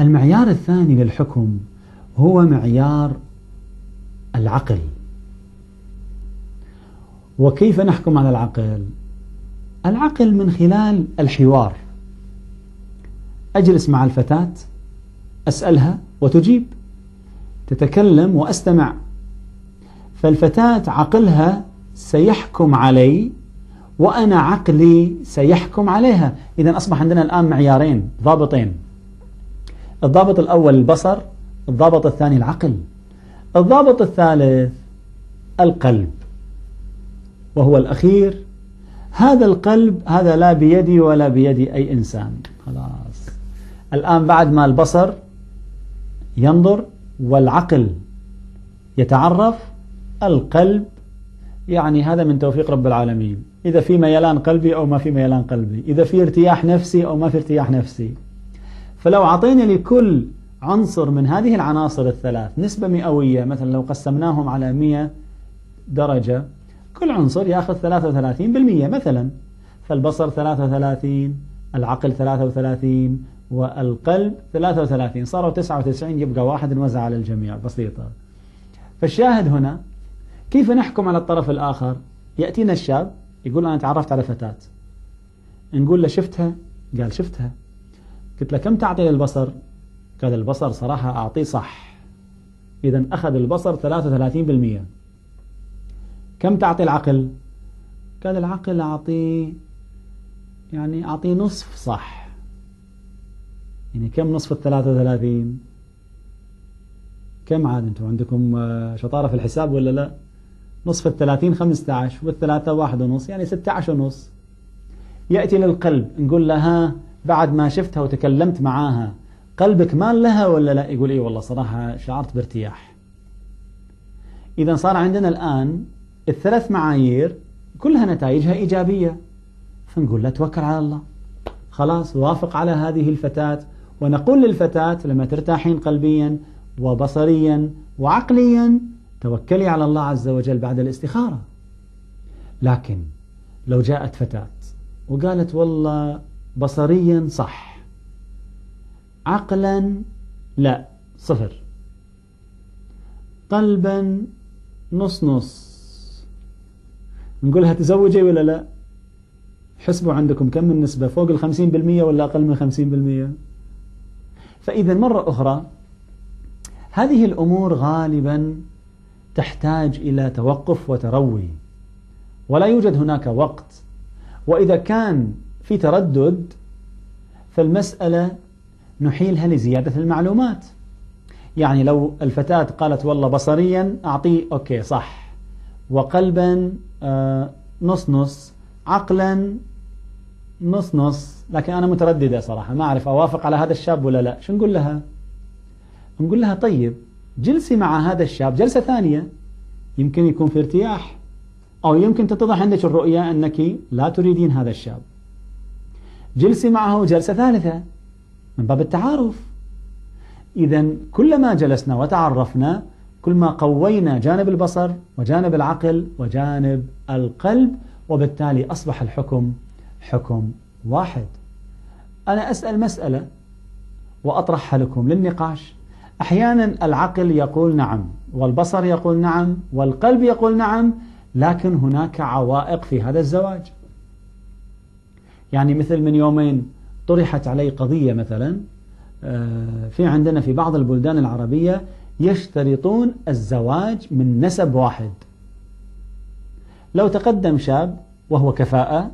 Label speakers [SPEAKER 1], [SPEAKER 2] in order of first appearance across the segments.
[SPEAKER 1] المعيار الثاني للحكم هو معيار العقل. وكيف نحكم على العقل؟ العقل من خلال الحوار. أجلس مع الفتاة أسألها وتجيب. تتكلم وأستمع. فالفتاة عقلها سيحكم علي وأنا عقلي سيحكم عليها. إذا أصبح عندنا الآن معيارين ضابطين. الضابط الأول البصر الضابط الثاني العقل الضابط الثالث القلب وهو الأخير. هذا القلب هذا لا بيدي ولا بيد أي إنسان. خلاص. الآن بعد ما البصر ينظر والعقل يتعرف القلب يعني هذا من توفيق رب العالمين. إذا في ميلان قلبي أو ما في ميلان قلبي إذا في ارتياح نفسي أو ما في ارتياح نفسي. فلو أعطينا لكل عنصر من هذه العناصر الثلاث نسبة مئوية مثلا لو قسمناهم على 100 درجة كل عنصر يأخذ 33% مثلا. فالبصر 33 العقل 33 والقلب 33 صاروا 99 يبقى واحد نوزع على الجميع. بسيطة. فالشاهد هنا كيف نحكم على الطرف الآخر؟ يأتينا الشاب يقول أنا تعرفت على فتاة. نقول له شفتها؟ قال شفتها. قلت له كم تعطي للبصر؟ قال البصر صراحة أعطيه صح. إذا أخذ البصر 33% كم تعطي العقل؟ قال العقل أعطيه يعني أعطيه نصف صح. يعني كم نصف الثلاثة وثلاثين؟ كم عاد أنتم؟ عندكم شطارة في الحساب ولا لا؟ نصف الثلاثين خمسة عشر والثلاثة واحد ونص يعني ستة عشر ونص. يأتي للقلب نقول لها بعد ما شفتها وتكلمت معاها قلبك مال لها ولا لا؟ يقول إيه والله صراحة شعرت بارتياح. إذا صار عندنا الآن الثلاث معايير كلها نتائجها إيجابية. فنقول لا توكل على الله. خلاص وافق على هذه الفتاة ونقول للفتاة لما ترتاحين قلبيا وبصريا وعقليا توكلي على الله عز وجل بعد الاستخارة. لكن لو جاءت فتاة وقالت والله بصريا صح. عقلا لا صفر. قلبا نص نص. نقولها تزوجي ولا لا؟ حسبوا عندكم كم النسبة فوق الخمسين بالمية ولا أقل من خمسين بالمية؟ فإذا مرة أخرى هذه الأمور غالبا تحتاج إلى توقف وتروي ولا يوجد هناك وقت. وإذا كان في تردد فالمسألة نحيلها لزيادة المعلومات. يعني لو الفتاة قالت والله بصريا أعطيه أوكي صح. وقلبا آه نص نص عقلا نص نص. لكن أنا مترددة صراحة ما أعرف أوافق على هذا الشاب ولا لا. شو نقول لها؟ نقول لها طيب جلسي مع هذا الشاب جلسة ثانية. يمكن يكون في ارتياح أو يمكن تتضح عندك الرؤية أنك لا تريدين هذا الشاب. جلسي معه جلسة ثالثة من باب التعارف. إذا كلما جلسنا وتعرفنا كل ما قوينا جانب البصر وجانب العقل وجانب القلب وبالتالي أصبح الحكم حكم واحد. أنا أسأل مسألة وأطرحها لكم للنقاش. أحيانا العقل يقول نعم والبصر يقول نعم والقلب يقول نعم لكن هناك عوائق في هذا الزواج. يعني مثل من يومين طرحت علي قضية مثلا آه، في عندنا في بعض البلدان العربية يشترطون الزواج من نسب واحد. لو تقدم شاب وهو كفاءة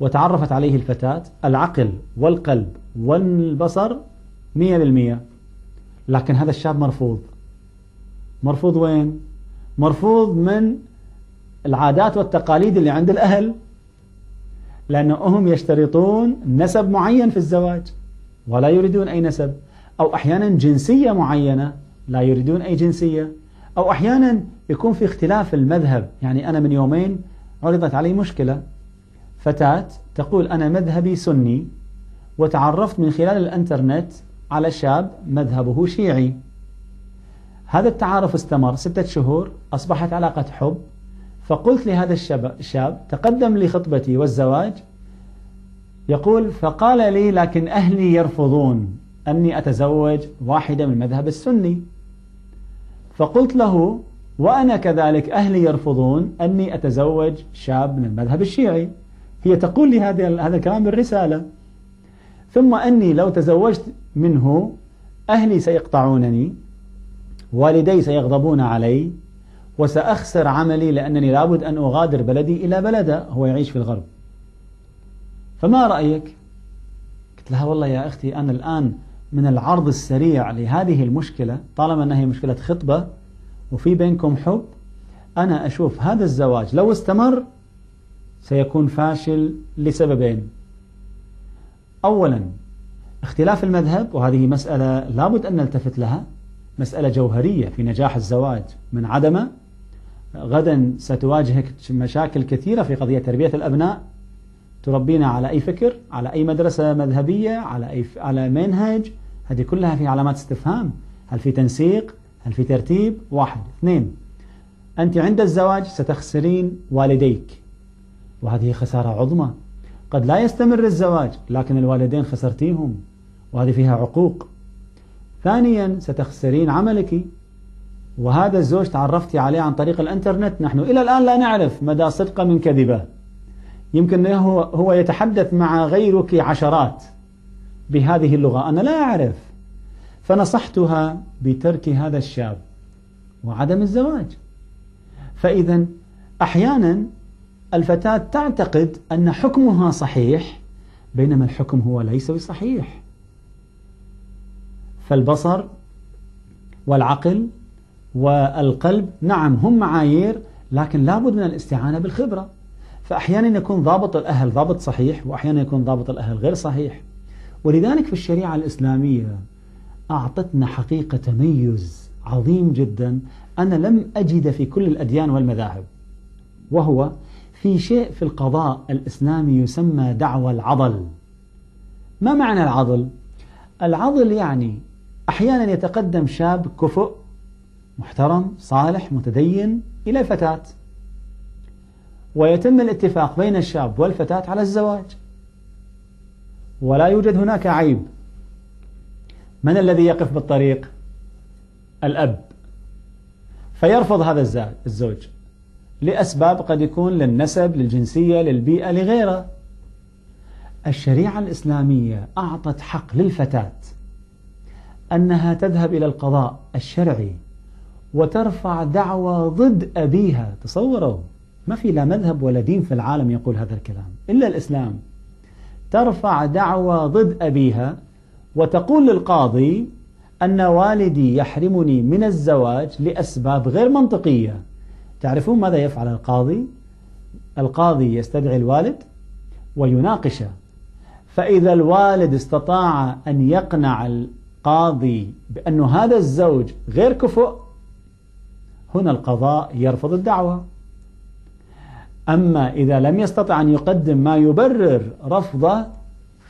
[SPEAKER 1] وتعرفت عليه الفتاة العقل والقلب والبصر مية بالمية. لكن هذا الشاب مرفوض. مرفوض وين؟ مرفوض من العادات والتقاليد اللي عند الأهل. لأنهم يشترطون نسب معين في الزواج ولا يريدون أي نسب. أو أحيانا جنسية معينة لا يريدون أي جنسية. أو أحيانا يكون في اختلاف المذهب. يعني أنا من يومين عرضت علي مشكلة. فتاة تقول أنا مذهبي سني وتعرفت من خلال الإنترنت على شاب مذهبه شيعي. هذا التعارف استمر ستة شهور أصبحت علاقة حب فقلت لهذا الشاب تقدم لي خطبتي والزواج؟ يقول فقال لي لكن أهلي يرفضون أني أتزوج واحدة من المذهب السني. فقلت له وأنا كذلك أهلي يرفضون أني أتزوج شاب من المذهب الشيعي. هي تقول لي هذا هذا الكلام بالرسالة. ثم أني لو تزوجت منه أهلي سيقطعونني والدي سيغضبون علي وسأخسر عملي لأنني لابد أن أغادر بلدي إلى بلدة هو يعيش في الغرب فما رأيك؟ قلت لها والله يا أختي أنا الآن من العرض السريع لهذه المشكلة طالما أنها مشكلة خطبة وفي بينكم حب أنا أشوف هذا الزواج لو استمر سيكون فاشل لسببين أولا اختلاف المذهب وهذه مسألة لابد أن نلتفت لها مسألة جوهرية في نجاح الزواج من عدمه غدا ستواجهك مشاكل كثيرة في قضية تربية الأبناء. تربينا على أي فكر على أي مدرسة مذهبية على أي على منهج. هذه كلها في علامات استفهام. هل في تنسيق؟ هل في ترتيب؟ واحد. اثنين. أنت عند الزواج ستخسرين والديك. وهذه خسارة عظمى. قد لا يستمر الزواج لكن الوالدين خسرتيهم. وهذه فيها عقوق. ثانيا ستخسرين عملك. وهذا الزوج تعرفتي عليه عن طريق الإنترنت. نحن إلى الآن لا نعرف مدى صدقه من كذبه. يمكن هو, هو يتحدث مع غيرك عشرات بهذه اللغة. أنا لا أعرف. فنصحتها بترك هذا الشاب وعدم الزواج. فإذا أحيانا الفتاة تعتقد أن حكمها صحيح بينما الحكم هو ليس بصحيح. فالبصر والعقل والقلب نعم هم معايير لكن لابد من الاستعانة بالخبرة. فأحيانا يكون ضابط الأهل ضابط صحيح وأحيانا يكون ضابط الأهل غير صحيح. ولذلك في الشريعة الإسلامية أعطتنا حقيقة تميز عظيم جدا. أنا لم أجد في كل الأديان والمذاهب وهو في شيء في القضاء الإسلامي يسمى دعوى العضل. ما معنى العضل؟ العضل يعني أحيانا يتقدم شاب كفؤ محترم صالح متدين إلى فتاة. ويتم الاتفاق بين الشاب والفتاة على الزواج. ولا يوجد هناك عيب. من الذي يقف بالطريق؟ الأب. فيرفض هذا الزوج. لأسباب قد يكون للنسب للجنسية للبيئة لغيره. الشريعة الإسلامية أعطت حق للفتاة أنها تذهب إلى القضاء الشرعي. وترفع دعوى ضد أبيها. تصوروا ما في لا مذهب ولا دين في العالم يقول هذا الكلام. إلا الإسلام. ترفع دعوى ضد أبيها. وتقول للقاضي أن والدي يحرمني من الزواج لأسباب غير منطقية. تعرفون ماذا يفعل القاضي؟ القاضي يستدعي الوالد ويناقشه. فإذا الوالد استطاع أن يقنع القاضي بأن هذا الزوج غير كفؤ هنا القضاء يرفض الدعوة. أما إذا لم يستطع أن يقدم ما يبرر رفضه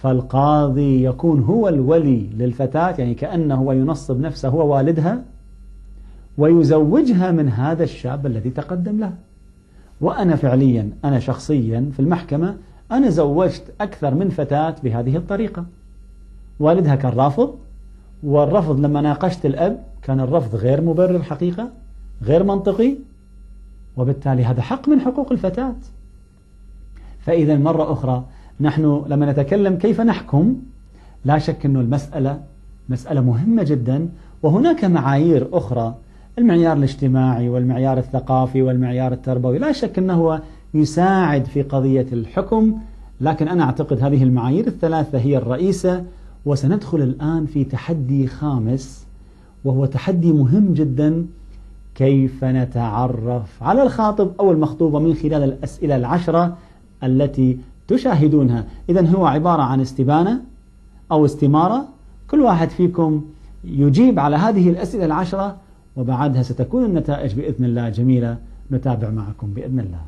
[SPEAKER 1] فالقاضي يكون هو الولي للفتاة يعني كأنه هو ينصب نفسه هو والدها ويزوجها من هذا الشاب الذي تقدم له. وأنا فعليا أنا شخصيا في المحكمة أنا زوجت أكثر من فتاة بهذه الطريقة. والدها كان رافض والرفض لما ناقشت الأب كان الرفض غير مبرر حقيقة. غير منطقي وبالتالي هذا حق من حقوق الفتاة. فإذا مرة أخرى نحن لما نتكلم كيف نحكم لا شك أن المسألة مسألة مهمة جدا وهناك معايير أخرى. المعيار الاجتماعي والمعيار الثقافي والمعيار التربوي لا شك أنه يساعد في قضية الحكم لكن أنا أعتقد هذه المعايير الثلاثة هي الرئيسة وسندخل الآن في تحدي خامس وهو تحدي مهم جدا كيف نتعرف على الخاطب أو المخطوبة من خلال الأسئلة العشرة التي تشاهدونها. إذا هو عبارة عن استبانة أو استمارة. كل واحد فيكم يجيب على هذه الأسئلة العشرة وبعدها ستكون النتائج بإذن الله جميلة. نتابع معكم بإذن الله.